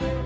Bye.